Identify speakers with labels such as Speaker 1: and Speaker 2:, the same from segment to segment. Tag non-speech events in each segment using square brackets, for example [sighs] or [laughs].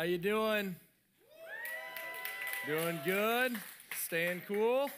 Speaker 1: How you doing? Doing good? Staying cool?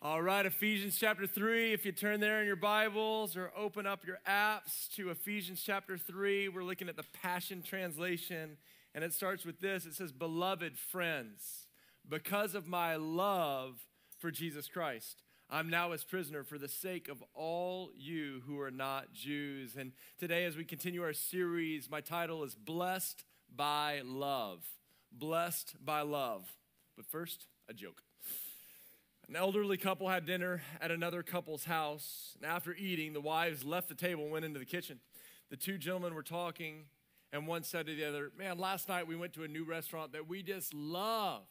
Speaker 1: All right, Ephesians chapter 3. If you turn there in your Bibles or open up your apps to Ephesians chapter 3, we're looking at the Passion Translation, and it starts with this it says, Beloved friends, because of my love for Jesus Christ. I'm now his prisoner for the sake of all you who are not Jews. And today, as we continue our series, my title is Blessed by love. Blessed by love. But first, a joke. An elderly couple had dinner at another couple's house, and after eating, the wives left the table and went into the kitchen. The two gentlemen were talking, and one said to the other, Man, last night we went to a new restaurant that we just loved.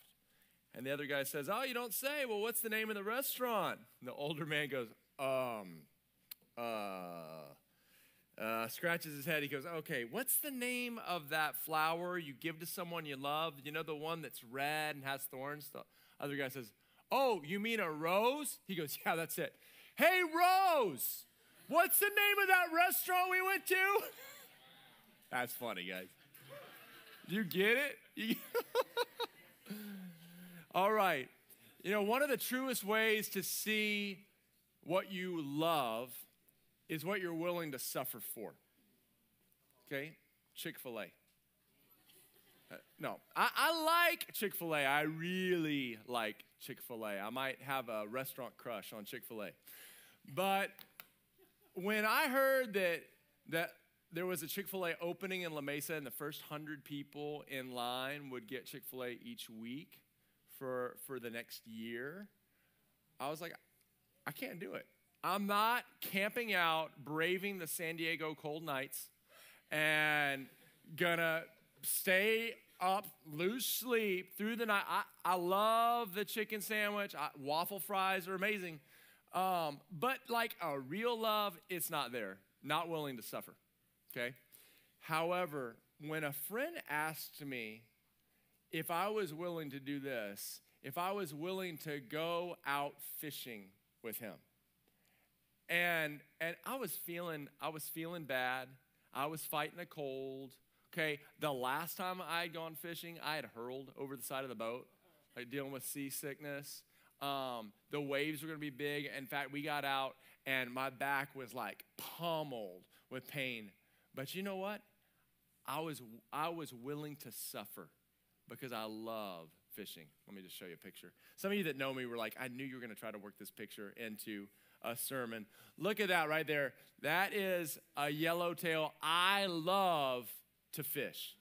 Speaker 1: And the other guy says, Oh, you don't say. Well, what's the name of the restaurant? And the older man goes, Um, uh, uh, scratches his head. He goes, Okay, what's the name of that flower you give to someone you love? You know, the one that's red and has thorns? The other guy says, Oh, you mean a rose? He goes, Yeah, that's it. Hey, Rose, what's the name of that restaurant we went to? [laughs] That's funny, guys. You get it? [laughs] You... All right. You know, one of the truest ways to see what you love is what you're willing to suffer for. Okay? Chick fil A. Uh, no, I, I like Chick fil A. I really like Chick fil A. I might have a restaurant crush on Chick fil A. But when I heard that, that there was a Chick fil A opening in La Mesa and the first 100 people in line would get Chick fil A each week for, for the next year, I was like, I can't do it. I'm not camping out, braving the San Diego cold nights, and gonna stay up, lose sleep through the night. I, I love the chicken sandwich. I, waffle fries are amazing. Um, but like a real love, it's not there. Not willing to suffer. Okay? However, when a friend asked me if I was willing to do this, if I was willing to go out fishing with him, and and I was feeling I was feeling bad. I was fighting a cold. Okay, the last time I had gone fishing, I had hurled over the side of the boat, like dealing with seasickness. Um, the waves were going to be big. In fact, we got out and my back was like pummeled with pain. But you know what? I was I was willing to suffer because I love fishing. Let me just show you a picture. Some of you that know me were like, I knew you were going to try to work this picture into a sermon. Look at that right there. That is a yellowtail. I love to fish.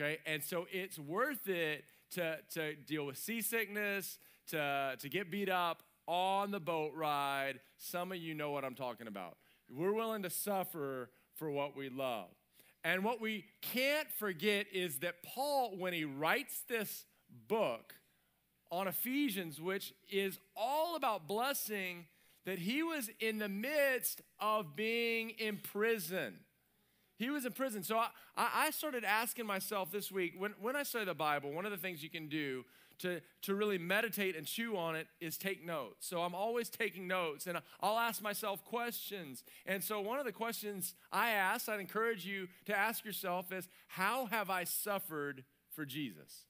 Speaker 1: Okay? And so it's worth it to, to deal with seasickness, to, to get beat up on the boat ride. Some of you know what I'm talking about. We're willing to suffer for what we love. And what we can't forget is that Paul, when he writes this book on Ephesians, which is all about blessing that he was in the midst of being in prison. He was in prison. So I, I started asking myself this week when, when I study the Bible, one of the things you can do to, to really meditate and chew on it is take notes. So I'm always taking notes and I'll ask myself questions. And so one of the questions I ask, I'd encourage you to ask yourself is How have I suffered for Jesus?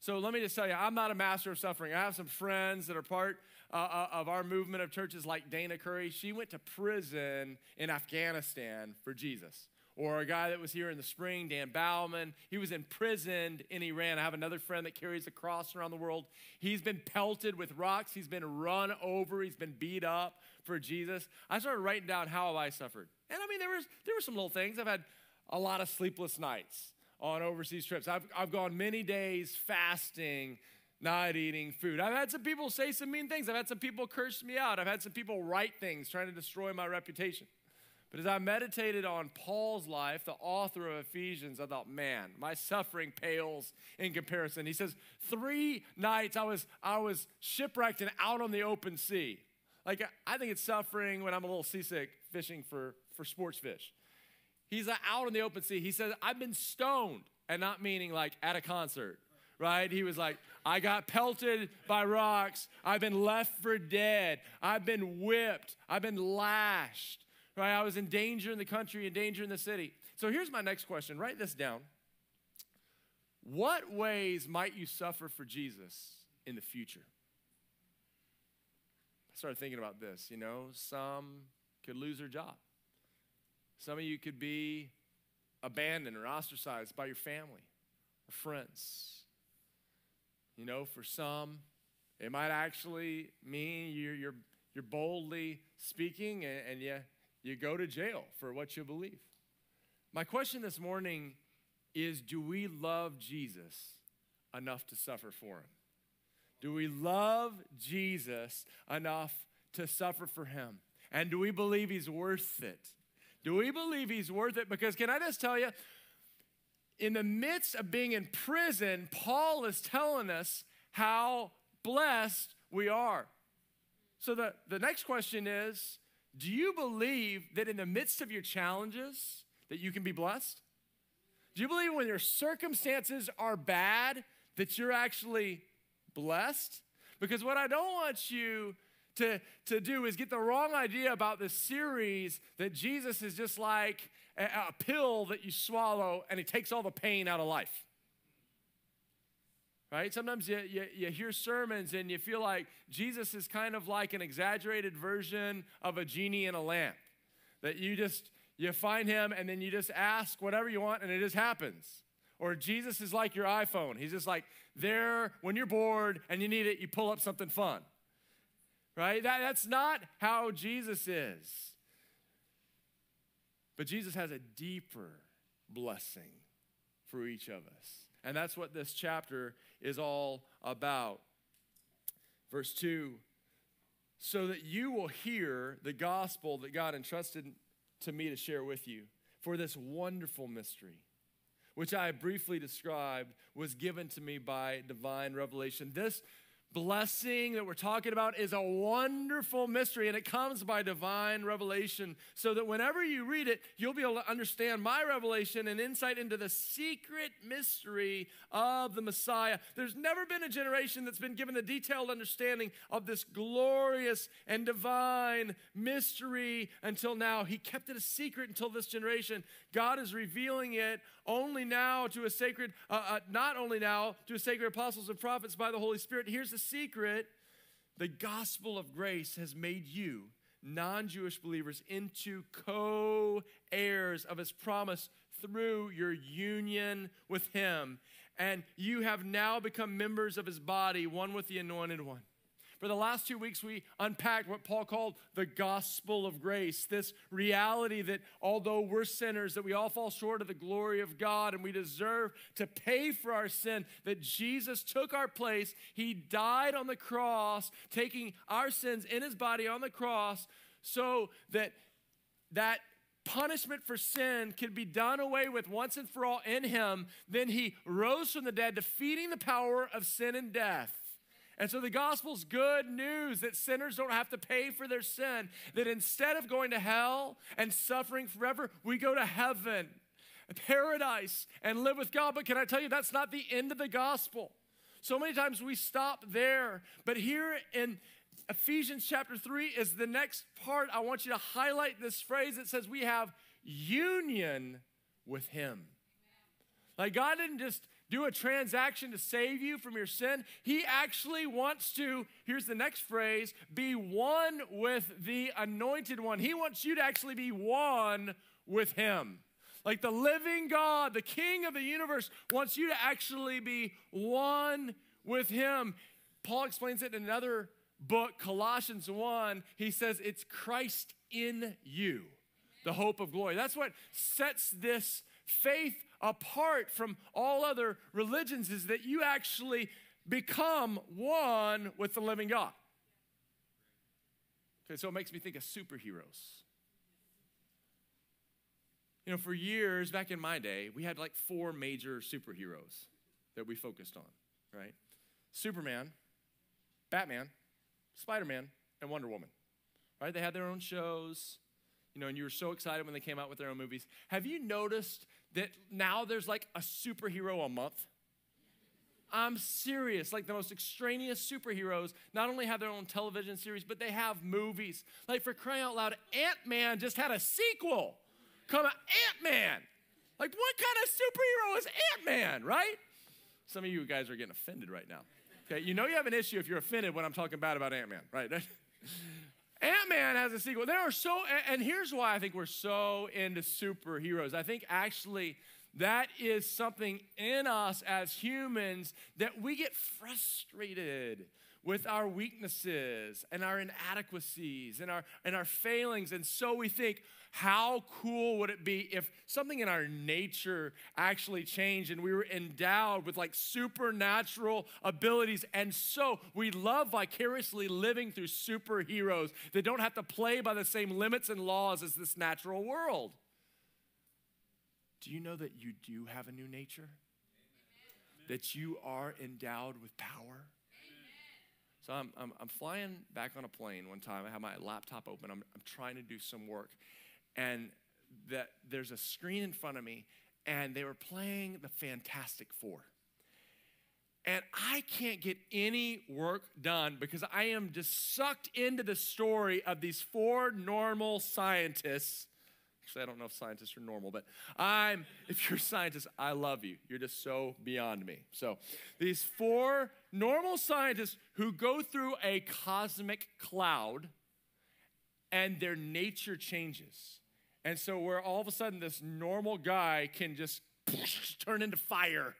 Speaker 1: So let me just tell you, I'm not a master of suffering. I have some friends that are part uh, uh, of our movement of churches like Dayna Curry, she went to prison in Afghanistan for Jesus. Or a guy that was here in the spring, Dan Baumann, he was imprisoned in Iran. I have another friend that carries a cross around the world. He's been pelted with rocks, he's been run over, he's been beat up for Jesus. I started writing down how have I suffered. And I mean, there, was, there were some little things. I've had a lot of sleepless nights on overseas trips. I've, I've gone many days fasting not eating food. I've had some people say some mean things. I've had some people curse me out. I've had some people write things trying to destroy my reputation. But as I meditated on Paul's life, the author of Ephesians, I thought, man, my suffering pales in comparison. He says, three nights I was, I was shipwrecked and out on the open sea. Like, I think it's suffering when I'm a little seasick fishing for, for sports fish. He's out on the open sea. He says, I've been stoned, and not meaning like at a concert right? He was like, I got pelted by rocks. I've been left for dead. I've been whipped. I've been lashed, right? I was in danger in the country, in danger in the city. So here's my next question. Write this down. What ways might you suffer for Jesus in the future? I started thinking about this. You know, some could lose their job. Some of you could be abandoned or ostracized by your family or friends. You know, for some, it might actually mean you're, you're, you're boldly speaking and, and you, you go to jail for what you believe. My question this morning is do we love Jesus enough to suffer for him? Do we love Jesus enough to suffer for him? And do we believe he's worth it? Do we believe he's worth it? Because can I just tell you, in the midst of being in prison, Paul is telling us how blessed we are. So the, the next question is Do you believe that in the midst of your challenges that you can be blessed? Do you believe when your circumstances are bad that you're actually blessed? Because what I don't want you to, to do is get the wrong idea about this series that Jesus is just like a, a pill that you swallow and it takes all the pain out of life. Right? Sometimes you, you, you, hear sermons and you feel like Jesus is kind of like an exaggerated version of a genie in a lamp. That you just, you find him and then you just ask whatever you want and it just happens. Or Jesus is like your iPhone. He's just like there when you're bored and you need it, you pull up something fun right? That, that's not how Jesus is. But Jesus has a deeper blessing for each of us. And that's what this chapter is all about. Verse 2 so that you will hear the gospel that God entrusted to me to share with you. For this wonderful mystery, which I briefly described, was given to me by divine revelation. This blessing that we're talking about is a wonderful mystery and it comes by divine revelation so that whenever you read it you'll be able to understand my revelation and insight into the secret mystery of the messiah. There's never been a generation that's been given the detailed understanding of this glorious and divine mystery until now. He kept it a secret until this generation god is revealing it only now to a sacred uh, uh, not only now to a sacred apostles and prophets by the holy spirit here's the secret the gospel of grace has made you, non Jewish believers, into co heirs of his promise through your union with him. And you have now become members of his body, one with the anointed one. For the last two weeks, we unpacked what Paul called the gospel of grace this reality that although we're sinners, that we all fall short of the glory of God and we deserve to pay for our sin, that Jesus took our place. He died on the cross, taking our sins in his body on the cross, so that that punishment for sin could be done away with once and for all in him. Then he rose from the dead, defeating the power of sin and death. And so the gospel's good news that sinners don't have to pay for their sin, that instead of going to hell and suffering forever, we go to heaven, paradise, and live with God. But can I tell you, that's not the end of the gospel. So many times we stop there, but here in Ephesians chapter 3 is the next part. I want you to highlight this phrase that says we have union with Him. Like God didn't just do a transaction to save you from your sin. He actually wants to, here's the next phrase, be one with the anointed one. He wants you to actually be one with him. Like the living God, the King of the universe, wants you to actually be one with him. Paul explains it in another book, Colossians 1. He says it's Christ in you, the hope of glory. That's what sets this faith apart from all other religions is that you actually become one with the living God. Okay, so it makes me think of superheroes. You know, for years, back in my day, we had like four major superheroes that we focused on, right? Superman, Batman, Spider Man, and Wonder Woman, right? They had their own shows, you know, and you were so excited when they came out with their own movies. Have you noticed that now there's like a superhero a month. I'm serious. Like the most extraneous superheroes not only have their own television series, but they have movies. Like for crying out loud, Ant Man just had a sequel. Come on, Ant Man. Like what kind of superhero is Ant Man, right? Some of you guys are getting offended right now. Okay, you know you have an issue if you're offended when I'm talking bad about Ant Man, right? [laughs] Ant Man has a sequel. There are so, and here's why I think we're so into superheroes. I think actually that is something in us as humans that we get frustrated with our weaknesses and our inadequacies and our, and our failings. And so we think, how cool would it be if something in our nature actually changed and we were endowed with like supernatural abilities? And so we love vicariously living through superheroes that don't have to play by the same limits and laws as this natural world. Do you know that you do have a new nature? Amen. That you are endowed with power? So I'm, I'm, I'm, flying back on a plane one time. I have my laptop open. I'm, I'm trying to do some work. And that there's a screen in front of me, and they were playing the Fantastic Four. And I can't get any work done because I am just sucked into the story of these four normal scientists Actually, I don't know if scientists are normal, but I'm, [laughs] if you're a scientist, I love you. You're just so beyond me. So, these four normal scientists who go through a cosmic cloud and their nature changes. And so, where all of a sudden this normal guy can just [laughs] turn into fire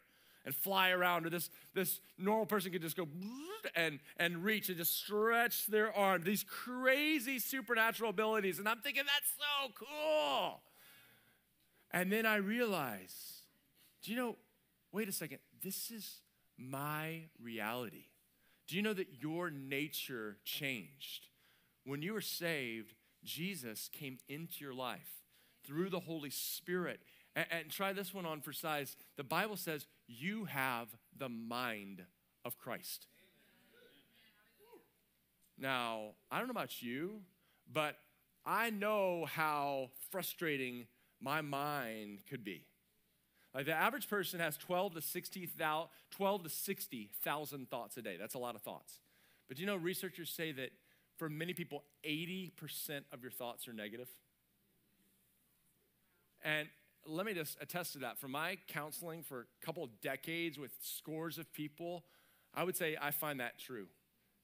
Speaker 1: and fly around, or this, this normal person could just go and, and reach and just stretch their arm. These crazy supernatural abilities. And I'm thinking, that's so cool. And then I realize, do you know, wait a second, this is my reality. Do you know that your nature changed? When you were saved, Jesus came into your life through the Holy Spirit and, and try this one on for size. The Bible says you have the mind of Christ. Now, I don't know about you, but I know how frustrating my mind could be. Like the average person has 12 to 60,000 12 to 60,000 thoughts a day. That's a lot of thoughts. But you know researchers say that for many people 80% of your thoughts are negative? And let me just attest to that. From my counseling for a couple of decades with scores of people, I would say I find that true.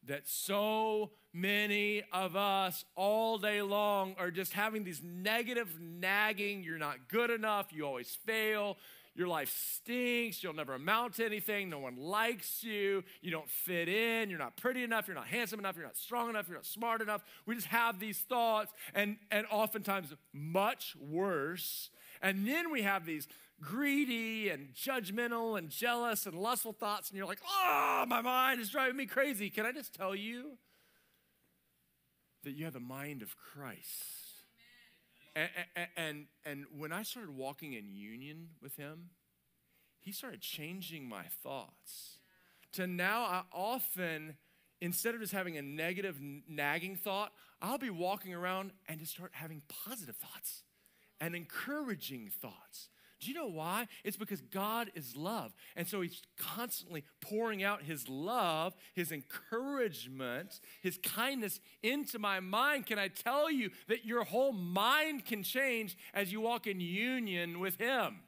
Speaker 1: That so many of us all day long are just having these negative nagging, you're not good enough, you always fail, your life stinks, you'll never amount to anything, no one likes you, you don't fit in, you're not pretty enough, you're not handsome enough, you're not strong enough, you're not smart enough. We just have these thoughts, and, and oftentimes much worse. And then we have these greedy and judgmental and jealous and lustful thoughts, and you're like, oh, my mind is driving me crazy. Can I just tell you that you have the mind of Christ? And, and, and, when I started walking in union with Him, He started changing my thoughts. To now, I often, instead of just having a negative, nagging thought, I'll be walking around and just start having positive thoughts and encouraging thoughts. Do you know why? It's because God is love. And so He's constantly pouring out His love, His encouragement, His kindness into my mind. Can I tell you that your whole mind can change as you walk in union with Him?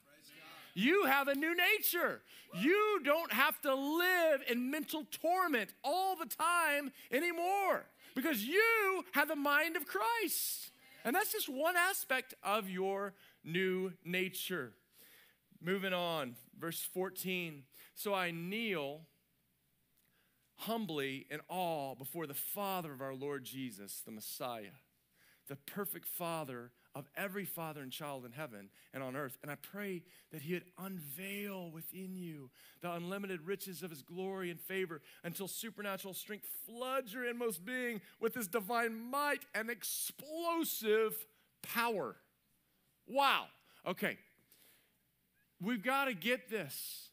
Speaker 1: You have a new nature. You don't have to live in mental torment all the time anymore because you have the mind of Christ. And that's just one aspect of your new nature. Moving on, verse 14. So I kneel humbly in awe before the Father of our Lord Jesus, the Messiah, the perfect Father of every father and child in heaven and on earth. And I pray that He would unveil within you the unlimited riches of His glory and favor until supernatural strength floods your inmost being with His divine might and explosive power. Wow. Okay. We've got to get this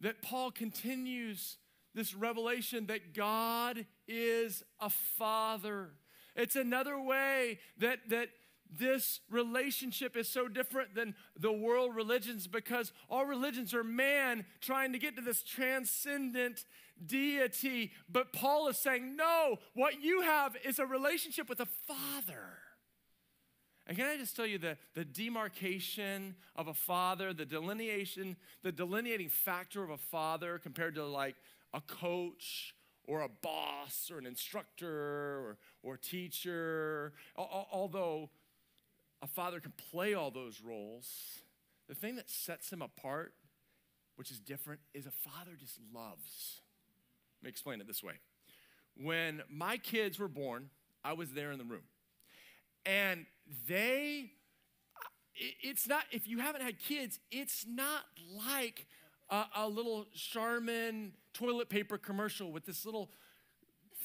Speaker 1: that Paul continues this revelation that God is a father. It's another way that, that this relationship is so different than the world religions because all religions are man trying to get to this transcendent deity. But Paul is saying, no, what you have is a relationship with a father. And can I just tell you the, the demarcation of a father, the delineation, the delineating factor of a father compared to like a coach or a boss or an instructor or, or teacher, although a father can play all those roles, the thing that sets him apart, which is different, is a father just loves. Let me explain it this way. When my kids were born, I was there in the room. And they, it's not, if you haven't had kids, it's not like a, a little Charmin toilet paper commercial with this little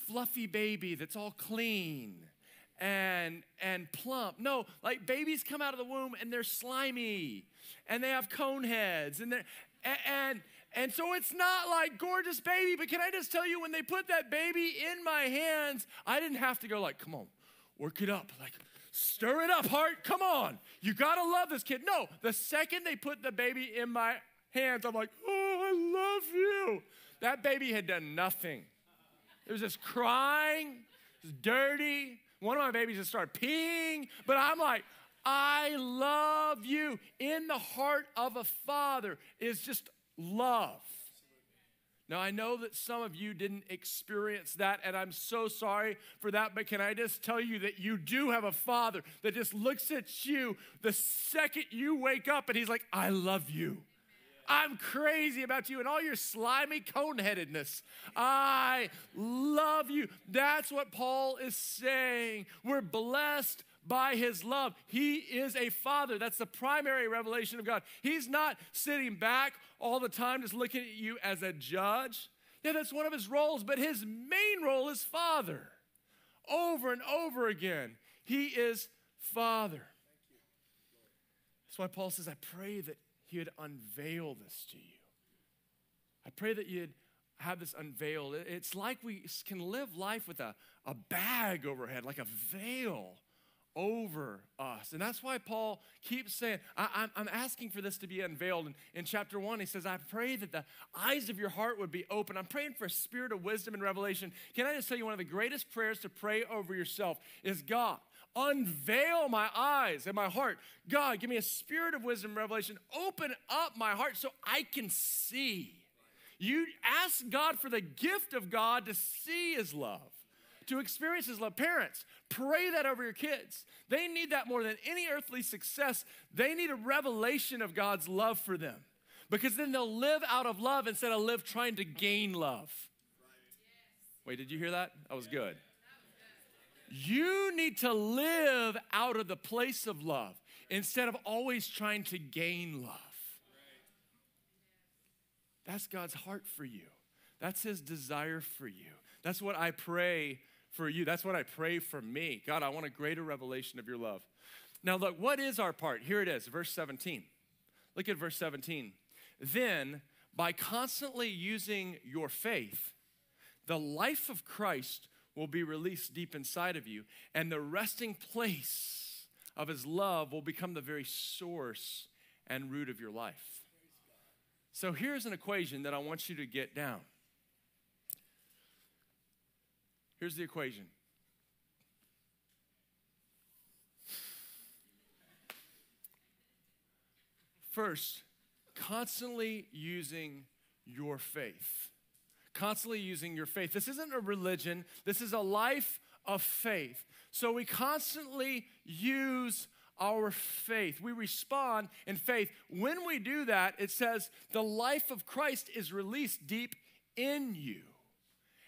Speaker 1: fluffy baby that's all clean and and plump. No, like babies come out of the womb and they're slimy and they have cone heads and they're and, and and so it's not like gorgeous baby, but can I just tell you when they put that baby in my hands, I didn't have to go like, come on, work it up. Like, stir it up, heart. Come on. You gotta love this kid. No, the second they put the baby in my hands, I'm like, oh, I love you. That baby had done nothing. It was just crying, it was dirty, one of my babies just started peeing, but I'm like, I love you. In the heart of a father is just love. Now, I know that some of you didn't experience that, and I'm so sorry for that, but can I just tell you that you do have a father that just looks at you the second you wake up and he's like, I love you. I'm crazy about you and all your slimy cone headedness. I love you. That's what Paul is saying. We're blessed by his love. He is a father. That's the primary revelation of God. He's not sitting back all the time just looking at you as a judge. Yeah, that's one of his roles, but his main role is father. Over and over again, he is father. That's why Paul says, I pray that he would unveil this to you. I pray that you'd have this unveiled. It's like we can live life with a, a bag overhead, like a veil over us. And that's why Paul keeps saying, I, am asking for this to be unveiled. And in chapter one, he says, I pray that the eyes of your heart would be open. I'm praying for a spirit of wisdom and revelation. Can I just tell you, one of the greatest prayers to pray over yourself is God, unveil my eyes and my heart. God, give me a spirit of wisdom revelation. Open up my heart so I can see. You ask God for the gift of God to see his love, to experience his love. Parents, pray that over your kids. They need that more than any earthly success. They need a revelation of God's love for them because then they'll live out of love instead of live trying to gain love. Wait, did you hear that? That was good. You need to live out of the place of love instead of always trying to gain love. That's God's heart for you. That's His desire for you. That's what I pray for you. That's what I pray for me. God, I want a greater revelation of your love. Now, look, what is our part? Here it is, verse 17. Look at verse 17. Then, by constantly using your faith, the life of Christ will be released deep inside of you, and the resting place of his love will become the very source and root of your life. So here's an equation that I want you to get down. Here's the equation. First, constantly using your faith constantly using your faith. This isn't a religion, this is a life of faith. So we constantly use our faith. We respond in faith. When we do that, it says the life of Christ is released deep in you.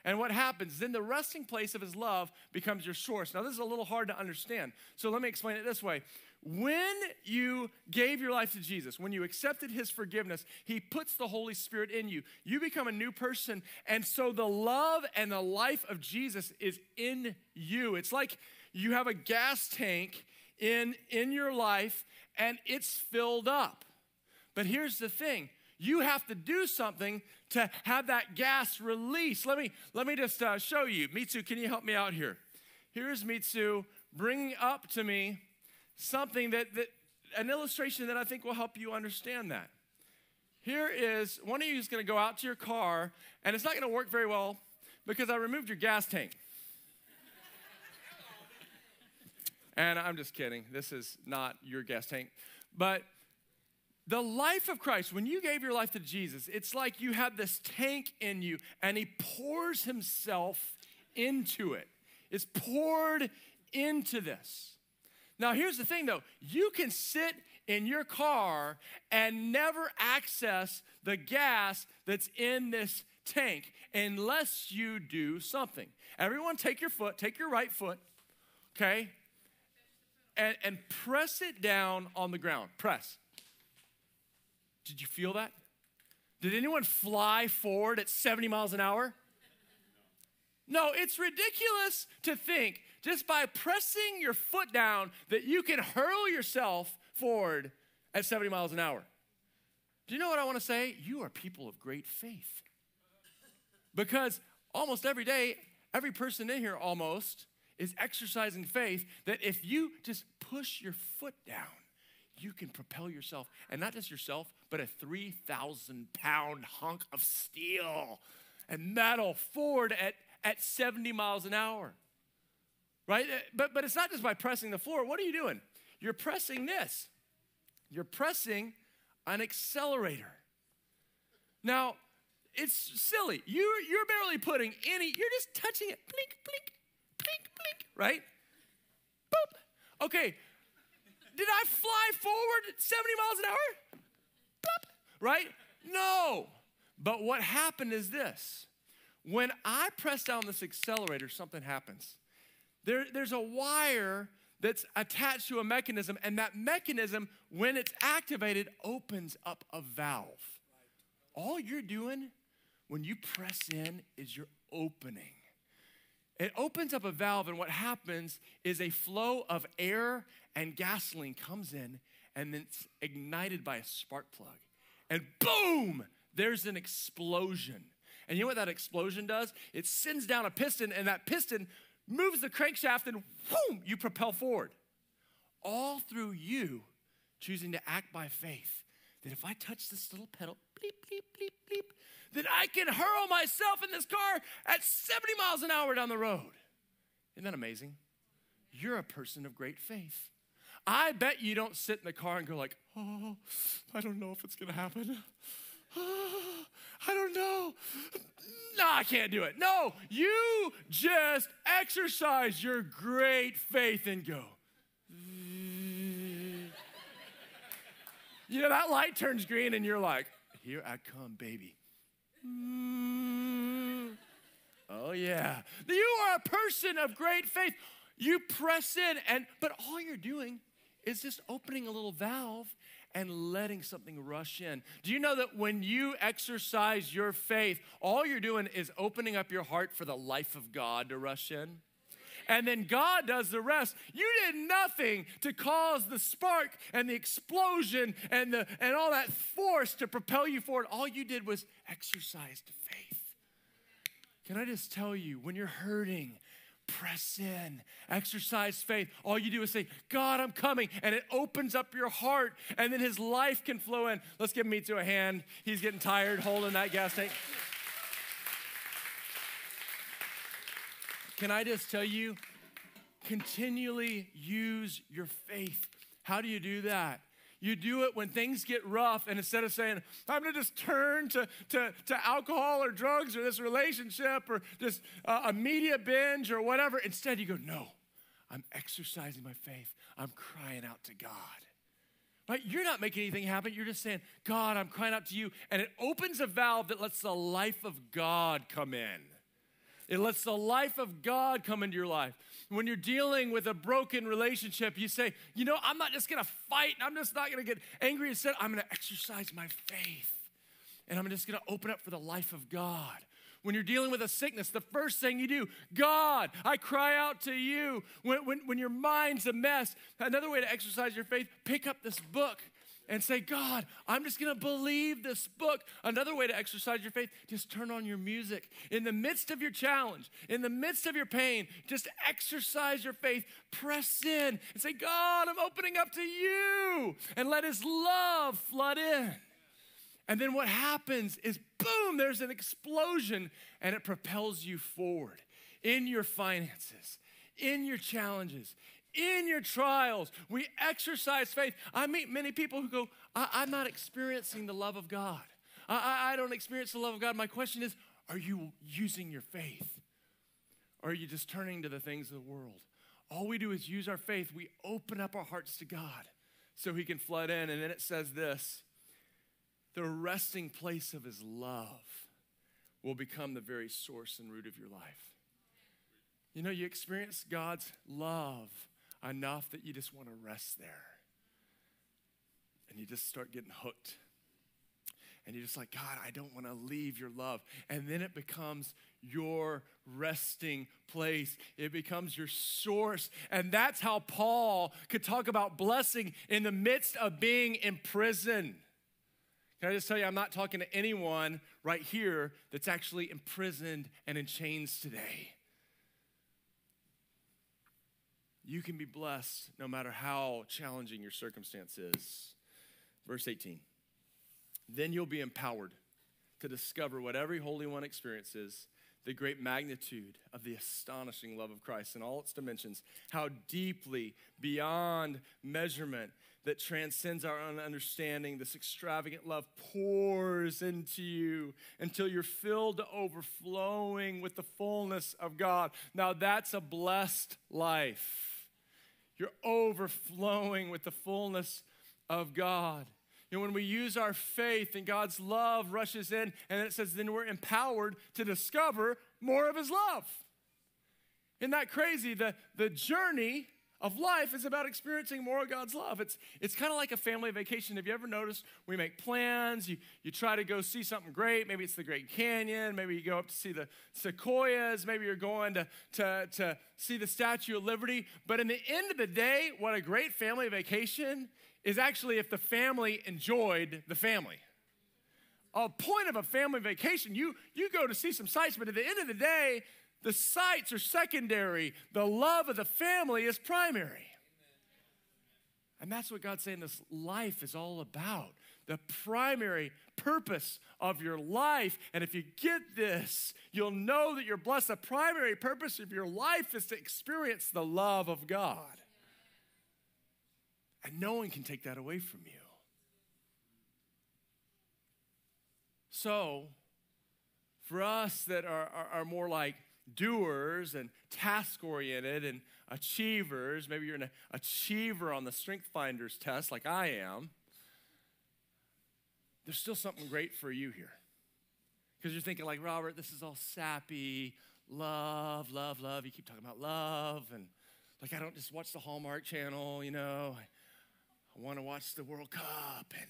Speaker 1: And what happens? Then the resting place of his love becomes your source. Now, this is a little hard to understand. So let me explain it this way. When you gave your life to Jesus, when you accepted his forgiveness, he puts the Holy Spirit in you. You become a new person. And so the love and the life of Jesus is in you. It's like you have a gas tank in, in your life and it's filled up. But here's the thing you have to do something to have that gas release. Let me, let me just uh, show you. Mitsu, can you help me out here? Here's Mitsu bringing up to me something that, that an illustration that I think will help you understand that. Here is one of you is going to go out to your car, and it's not going to work very well because I removed your gas tank. and I'm just kidding. This is not your gas tank. But the life of Christ, when you gave your life to Jesus, it's like you have this tank in you and he pours himself into it. It's poured into this. Now, here's the thing though you can sit in your car and never access the gas that's in this tank unless you do something. Everyone, take your foot, take your right foot, okay, and, and press it down on the ground. Press. Did you feel that? Did anyone fly forward at 70 miles an hour? No, it's ridiculous to think just by pressing your foot down that you can hurl yourself forward at 70 miles an hour. Do you know what I want to say? You are people of great faith. Because almost every day, every person in here almost is exercising faith that if you just push your foot down, you can propel yourself, and not just yourself, but a 3,000 pound hunk of steel and metal forward at, at 70 miles an hour right? Uh, but, but it's not just by pressing the floor. What are you doing? You're pressing this. You're pressing an accelerator. Now, it's silly. You're, you're barely putting any, you're just touching it. Blink, blink, blink, blink, right? Boop. Okay. Did I fly forward 70 miles an hour? Boop. Right? No. But what happened is this. When I press down this accelerator, something happens. There, there's a wire that's attached to a mechanism, and that mechanism, when it's activated, opens up a valve. All you're doing when you press in is you're opening. It opens up a valve, and what happens is a flow of air and gasoline comes in, and then it's ignited by a spark plug. And boom, there's an explosion. And you know what that explosion does? It sends down a piston, and that piston moves the crankshaft, and boom, you propel forward. All through you choosing to act by faith. That if I touch this little pedal, bleep, bleep, bleep, bleep, then I can hurl myself in this car at 70 miles an hour down the road. Isn't that amazing? You're a person of great faith. I bet you don't sit in the car and go like, "Oh, I don't know if it's to happen. [sighs] I don't know no, I can't do it. No, you just exercise your great faith and go. You know, that light turns green and you're like, here I come, baby. Oh, yeah. You are a person of great faith. You press in, and but all you're doing is just opening a little valve and letting something rush in. Do you know that when you exercise your faith, all you're doing is opening up your heart for the life of God to rush in? and then God does the rest. You did nothing to cause the spark and the explosion and, the, and all that force to propel you forward. All you did was exercise faith. Can I just tell you, when you're hurting, press in, exercise faith. All you do is say, God, I'm coming. And it opens up your heart, and then His life can flow in. Let's give me to a hand. He's getting tired holding that gas tank. Can I just tell you, continually use your faith. How do you do that? You do it when things get rough, and instead of saying, I'm gonna just turn to, to, to alcohol or drugs or this relationship or just uh, a media binge or whatever, instead you go, No, I'm exercising my faith. I'm crying out to God. Right? You're not making anything happen. You're just saying, God, I'm crying out to you. And it opens a valve that lets the life of God come in. It lets the life of God come into your life. When you're dealing with a broken relationship, you say, you know, I'm not just gonna fight, I'm just not gonna get angry. Instead, I'm gonna exercise my faith. And I'm just gonna open up for the life of God. When you're dealing with a sickness, the first thing you do, God, I cry out to you. When, when, when your mind's a mess, another way to exercise your faith, pick up this book and say, God, I'm just gonna believe this book. Another way to exercise your faith, just turn on your music. In the midst of your challenge, in the midst of your pain, just exercise your faith. Press in and say, God, I'm opening up to you. And let His love flood in. And then what happens is, boom, there's an explosion and it propels you forward in your finances, in your challenges, in your trials. We exercise faith. I meet many people who go, I- am not experiencing the love of God. I-, I-, I don't experience the love of God. My question is, are you using your faith? Or are you just turning to the things of the world? All we do is use our faith. We open up our hearts to God so He can flood in. And then it says this the resting place of His love will become the very source and root of your life. You know, you experience God's love enough that you just want to rest there. And you just start getting hooked. And you're just like, God, I don't want to leave your love. And then it becomes your resting place. It becomes your source. And that's how Paul could talk about blessing in the midst of being in prison. Can I just tell you, I'm not talking to anyone right here that's actually imprisoned and in chains today. You can be blessed no matter how challenging your circumstance is. Verse 18. Then you'll be empowered to discover what every Holy One experiences the great magnitude of the astonishing love of Christ in all its dimensions, how deeply beyond measurement that transcends our own understanding, this extravagant love pours into you until you're filled to overflowing with the fullness of God. Now, that's a blessed life. You're overflowing with the fullness of God. You know, when we use our faith and God's love rushes in, and it says, then we're empowered to discover more of His love. Isn't that crazy? The, the journey of life is about experiencing more of God's love. It's, it's kind of like a family vacation. Have you ever noticed we make plans, you, you try to go see something great? Maybe it's the Great Canyon, maybe you go up to see the sequoias, maybe you're going to, to, to see the Statue of Liberty. But in the end of the day, what a great family vacation is actually if the family enjoyed the family. A point of a family vacation, you, you go to see some sights, but at the end of the day, the sights are secondary. The love of the family is primary. And that's what God's saying this life is all about. The primary purpose of your life. And if you get this, you'll know that you're blessed. The primary purpose of your life is to experience the love of God. And no one can take that away from you. So, for us that are, are, are more like doers and task oriented and achievers. Maybe you're an achiever on the Strength Finders test, like I am. There's still something great for you here. Because you're thinking, like, Robert, this is all sappy, love, love, love. You keep talking about love. And like, I don't just watch the Hallmark channel, you know. I, want to watch the World Cup and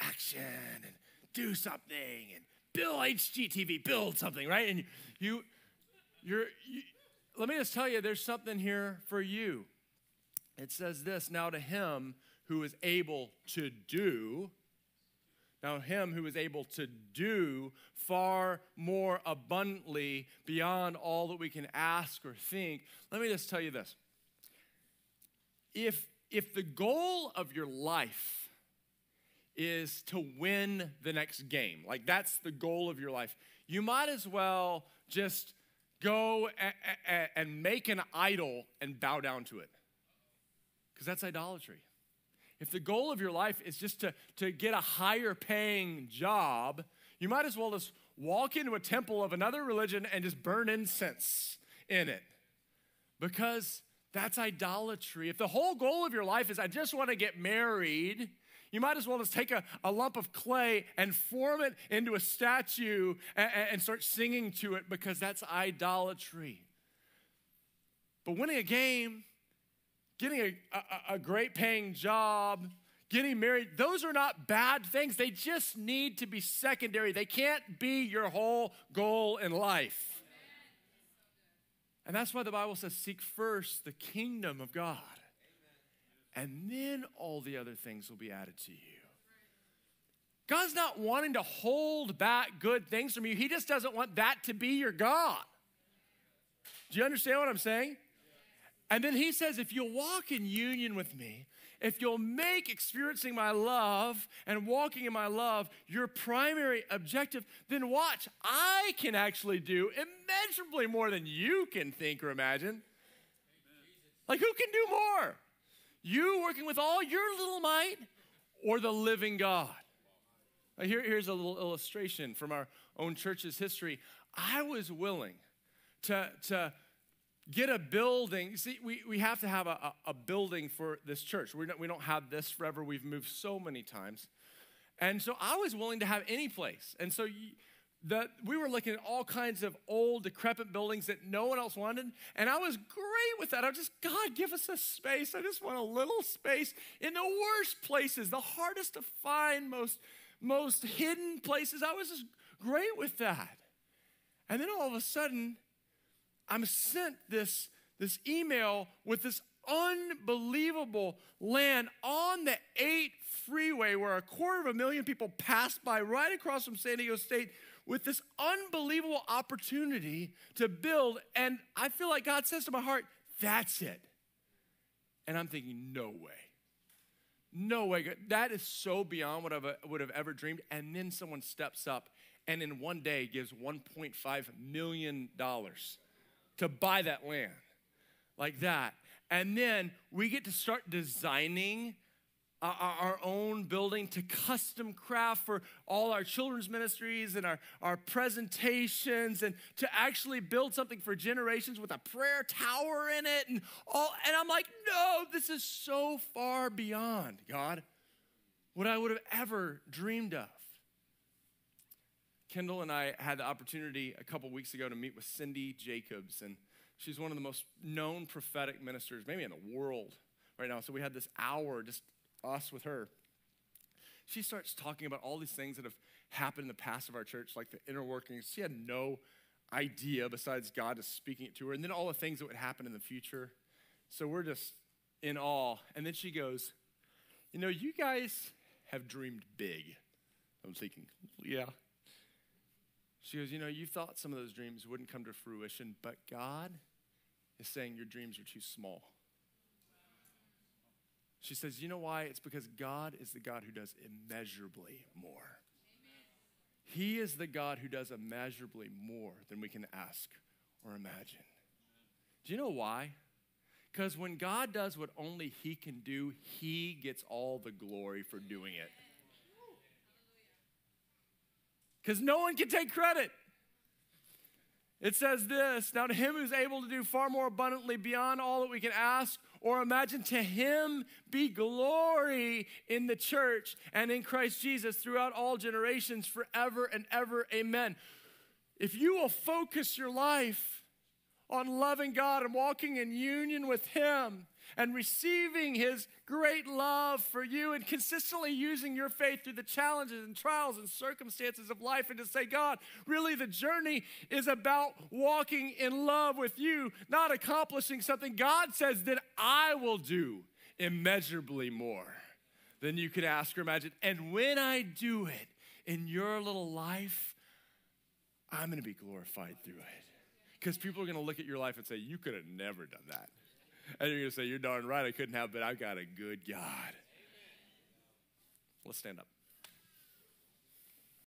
Speaker 1: action and do something and build HGTV, build something, right? And you, you're, you, let me just tell you, there's something here for you. It says this now to him who is able to do, now him who is able to do far more abundantly beyond all that we can ask or think. Let me just tell you this. If, if the goal of your life is to win the next game, like that's the goal of your life, you might as well just go and make an idol and bow down to it. Because that's idolatry. If the goal of your life is just to, to get a higher paying job, you might as well just walk into a temple of another religion and just burn incense in it. Because that's idolatry. If the whole goal of your life is, I just want to get married, you might as well just take a, a lump of clay and form it into a statue and, and start singing to it because that's idolatry. But winning a game, getting a, a, a great paying job, getting married, those are not bad things. They just need to be secondary. They can't be your whole goal in life. And that's why the Bible says, seek first the kingdom of God and then all the other things will be added to you. God's not wanting to hold back good things from you. He just doesn't want that to be your God. Do you understand what I'm saying? And then he says, if you'll walk in union with me, if you'll make experiencing my love and walking in my love your primary objective, then watch, I can actually do immeasurably more than you can think or imagine. Like, who can do more? You working with all your little might or the living God? Here, here's a little illustration from our own church's history. I was willing to, to get a building. See, we, we have to have a, a, building for this church. We don't, we don't have this forever. We've moved so many times. And so I was willing to have any place. And so you, the, we were looking at all kinds of old, decrepit buildings that no one else wanted. And I was great with that. I was just, God, give us a space. I just want a little space in the worst places, the hardest to find, most, most hidden places. I was just great with that. And then all of a sudden, I'm sent this, this email with this unbelievable land on the 8 freeway where a quarter of a million people pass by right across from San Diego State with this unbelievable opportunity to build. And I feel like God says to my heart, that's it. And I'm thinking, no way. No way. That is so beyond what I uh, would have ever dreamed. And then someone steps up and in one day gives $1.5 million to buy that land like that. And then we get to start designing Uh, uh, our own building to custom craft for all our children's ministries and our, our presentations and to actually build something for generations with a prayer tower in it and all and I'm like, no, this is so far beyond, God, what I would have ever dreamed of. Kendall and I had the opportunity a couple weeks ago to meet with Cindy Jacobs, and she's one of the most known prophetic ministers, maybe in the world right now. So we had this hour, just us with her. She starts talking about all these things that have happened in the past of our church, like the inner workings. She had no idea besides God is speaking it to her, and then all the things that would happen in the future. So we're just in awe. And then she goes, You know, you guys have dreamed big. I'm thinking, Yeah, she goes, You know, you thought some of those dreams wouldn't come to fruition, but God is saying your dreams are too small. She says, You know why? It's because God is the God who does immeasurably more. He is the God who does immeasurably more than we can ask or imagine. Do you know why? Because when God does what only He can do, He gets all the glory for doing it because no one can take credit. It says this Now, to him who's able to do far more abundantly beyond all that we can ask or imagine, to him be glory in the church and in Christ Jesus throughout all generations, forever and ever. Amen. If you will focus your life on loving God and walking in union with him, and receiving His great love for you and consistently using your faith through the challenges and trials and circumstances of life and to say, God, really the journey is about walking in love with you, not accomplishing something. God says that I will do immeasurably more than you could ask or imagine. And when I do it in your little life, I'm going to be glorified through it. Because people are going to look at your life and say, You could have never done that. And you're going to say, You're darn right, I couldn't have, but I've got a good God. Let's stand up.